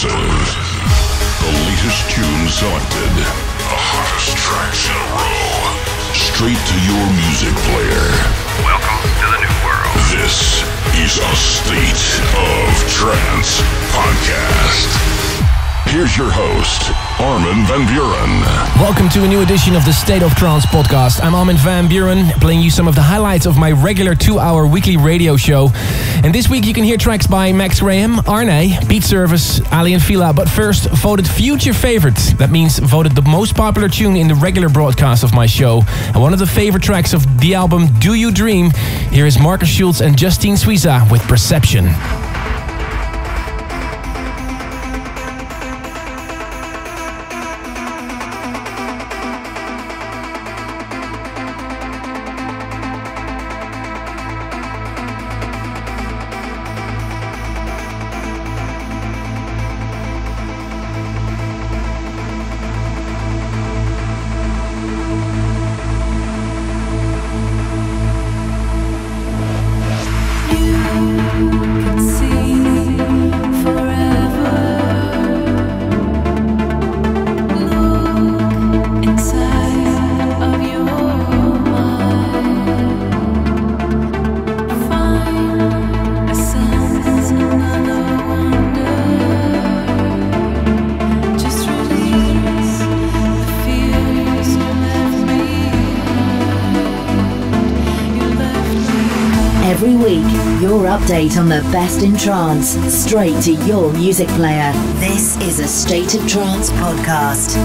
The latest tunes selected. The hottest tracks in a row. Straight to your music player. Welcome to the new world. This is a State of Trance podcast. Here's your host, Armin van Buuren. Welcome to a new edition of the State of Trance podcast. I'm Armin van Buuren, playing you some of the highlights of my regular two hour weekly radio show. And this week you can hear tracks by Max Graham, Arnej, Beat Service, Aly and Fila. But first, voted future favorites. That means voted the most popular tune in the regular broadcast of my show. And one of the favorite tracks of the album Do You Dream. Here is Markus Schulz and Justine Suissa with Perception. Update on the best in trance straight to your music player. This is a State of Trance podcast.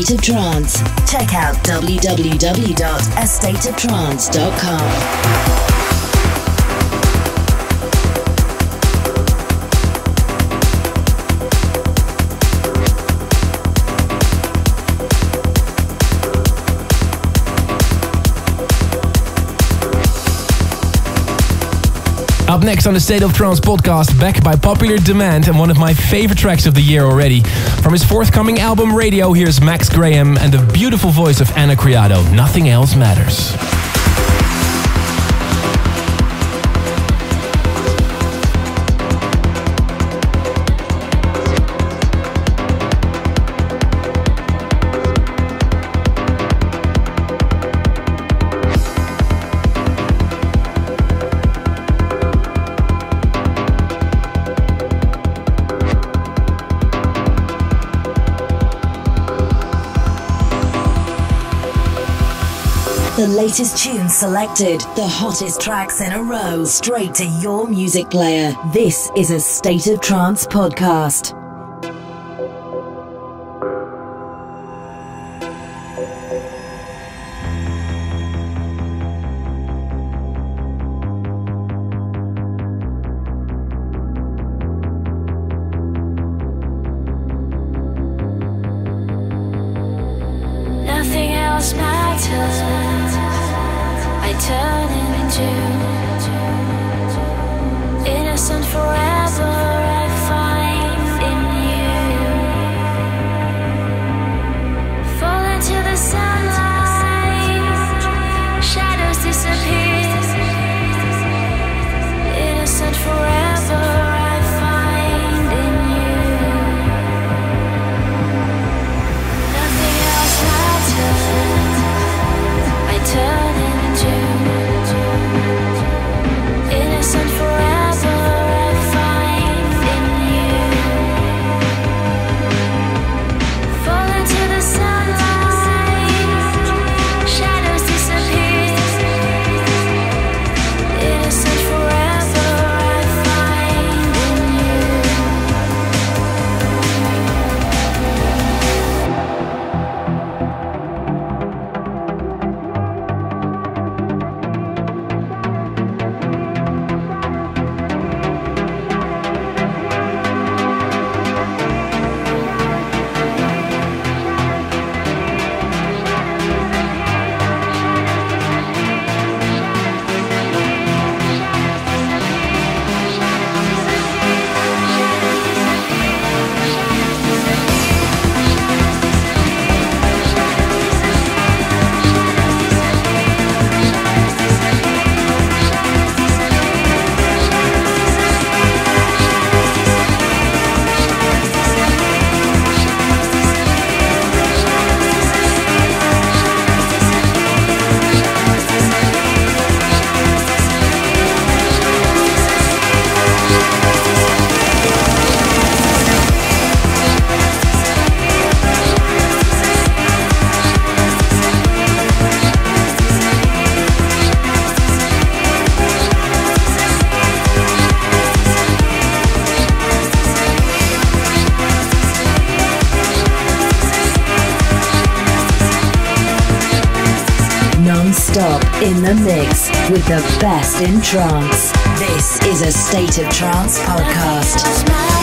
State of Trance. Check out www.astateoftrance.com. Up next on the State of Trance podcast, back by popular demand and one of my favorite tracks of the year already. From his forthcoming album Radio, here's Max Graham and the beautiful voice of Ana Criado. Nothing else matters. Latest tunes selected, the hottest tracks in a row, straight to your music player. This is a State of Trance podcast. The mix with the best in trance. This is a State of Trance podcast.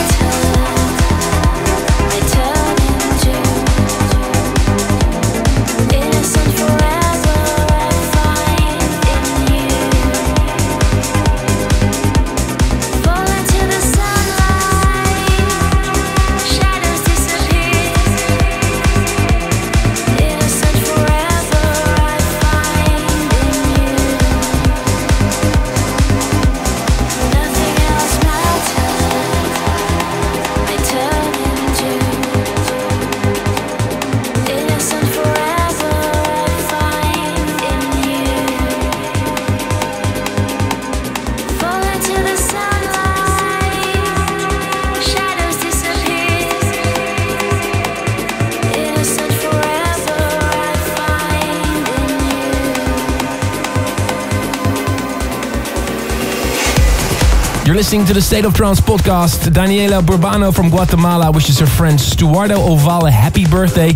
Listening to the State of Trance podcast. Daniela Burbano from Guatemala wishes her friend Stuardo Oval a happy birthday.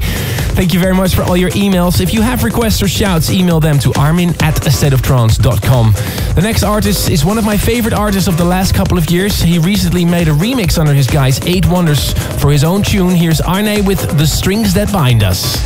Thank you very much for all your emails. If you have requests or shouts, email them to armin at astateoftrance.com. The next artist is one of my favorite artists of the last couple of years. He recently made a remix under his guise Eight Wonders for his own tune. Here's Arnej with The Strings That Bind Us.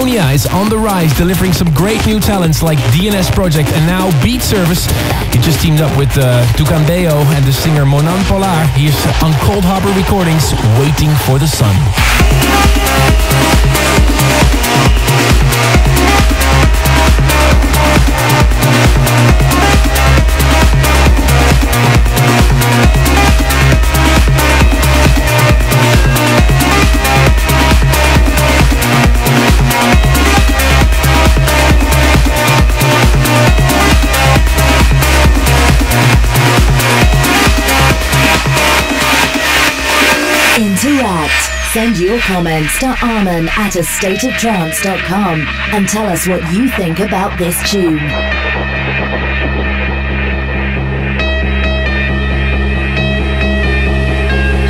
Estonia is on the rise, delivering some great new talents like DNS Project and now Beat Service. He just teamed up with uh, and the singer Manon Polare. He is on Coldharbour Recordings, Waiting for the Sun. Send your comments to Armin at astateoftrance.com and tell us what you think about this tune.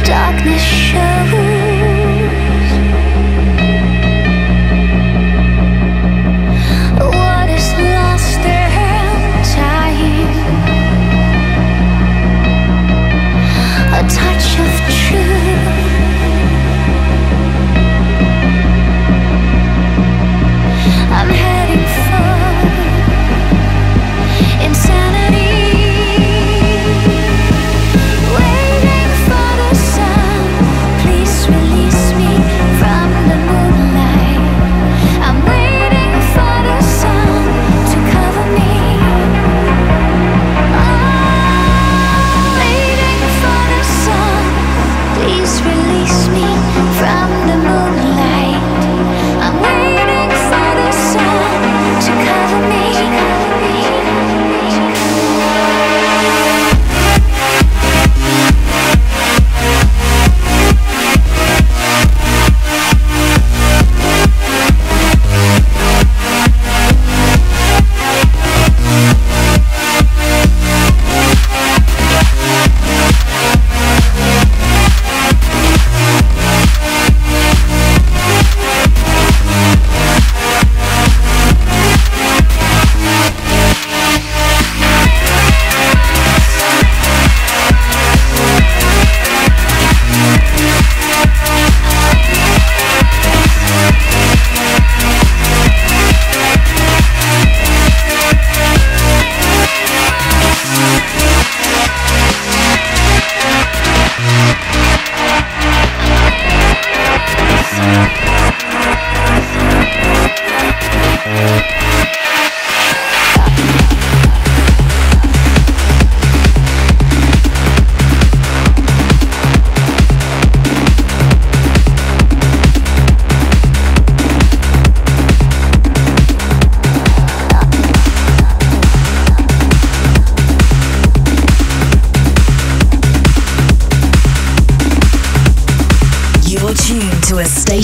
Darkness shows what is lost in time. A touch of truth.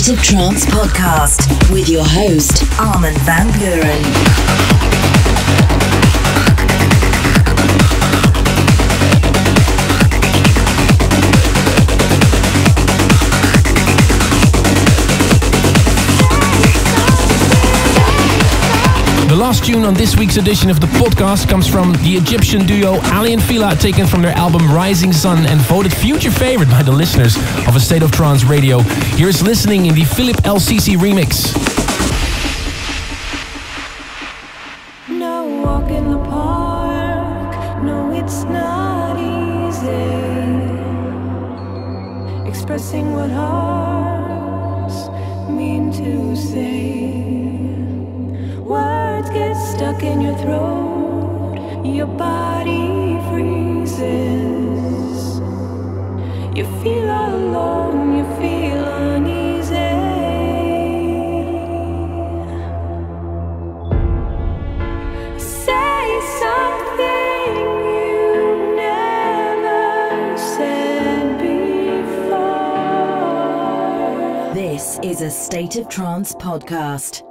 Of Trance podcast with your host, Armin van Buuren. Last tune on this week's edition of the podcast comes from the Egyptian duo Aly and Fila, taken from their album Rising Sun and voted future favorite by the listeners of A State of Trance Radio. Here's listening in the Philippe El Sisi remix. Expressing what in your throat, your body freezes. You feel all alone, you feel uneasy. This is a State of Trance podcast.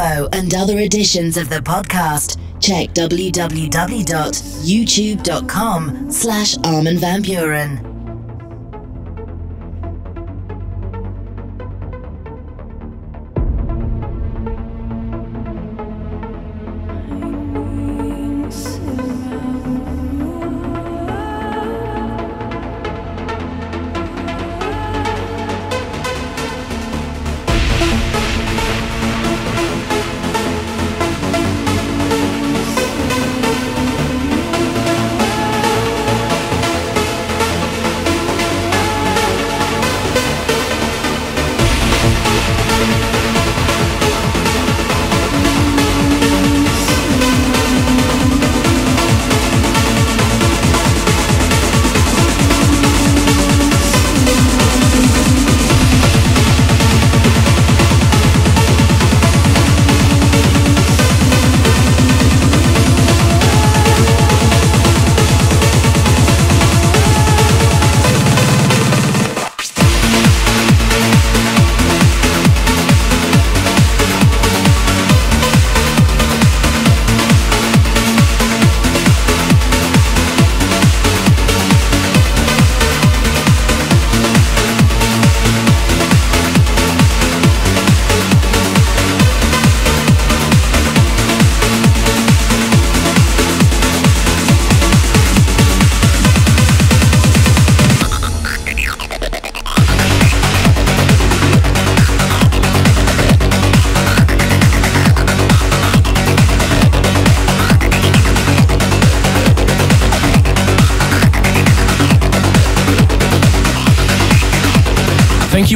Info and other editions of the podcast, check www.youtube.com slash Armin van Buuren.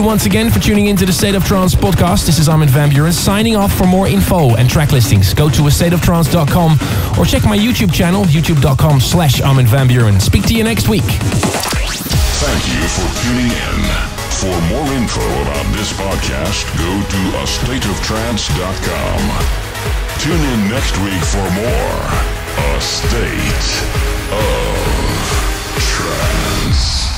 Once again for tuning into the State of Trance podcast. This is Armin van Buuren signing off. For more info and track listings, go to astateoftrance.com or check my YouTube channel, youtube.com slash Armin van Buuren. Speak to you next week. Thank you for tuning in. For more info about this podcast, go to astateoftrance.com. Tune in next week for more A State of Trance.